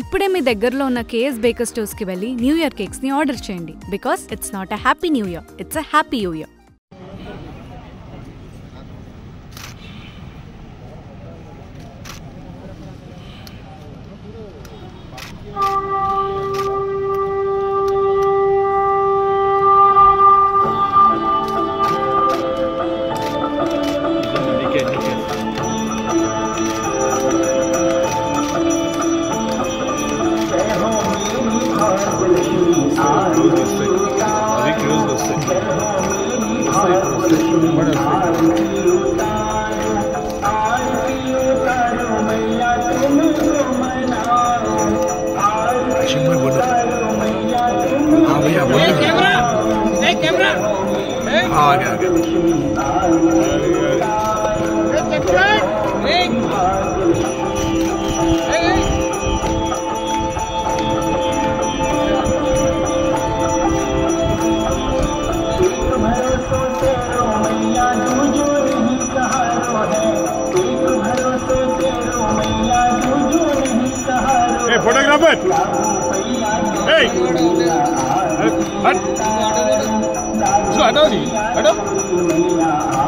ఇప్పుడే మీ దగ్గరలో ఉన్న కేఎస్ బేకర్ స్టోర్స్కి వెళ్ళి న్యూ ఇయర్ కేక్స్ని ఆర్డర్ చేయండి. Because it's not a happy new year it's a happy new year use this thing. We can use this thing. This thing, this thing. What else? शिंग में बोलो हाँ भैया बोलो कैमरा ए कैमरा हाँ आ गया आ गया ए कैमरा ए Hey, photographer! Hey! हट! सो हटाओ जी हटाओ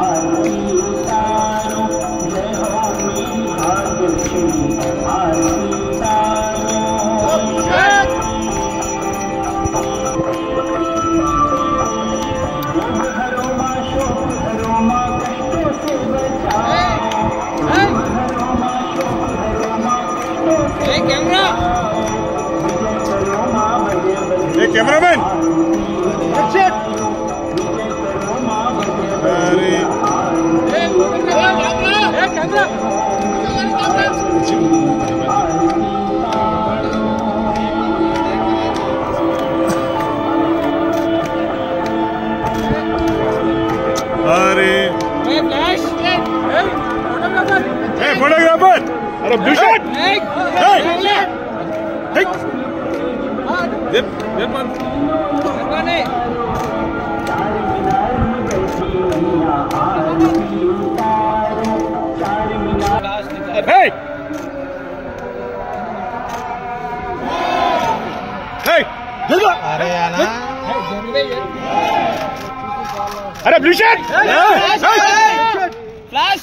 ए कैमरा Hey, cameraman! अरे ए कैमरा ए कैमरा अरे ए flash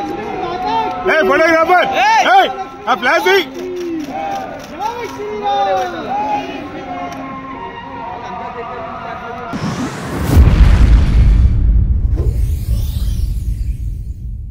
Hey, follow your. Hey, hey.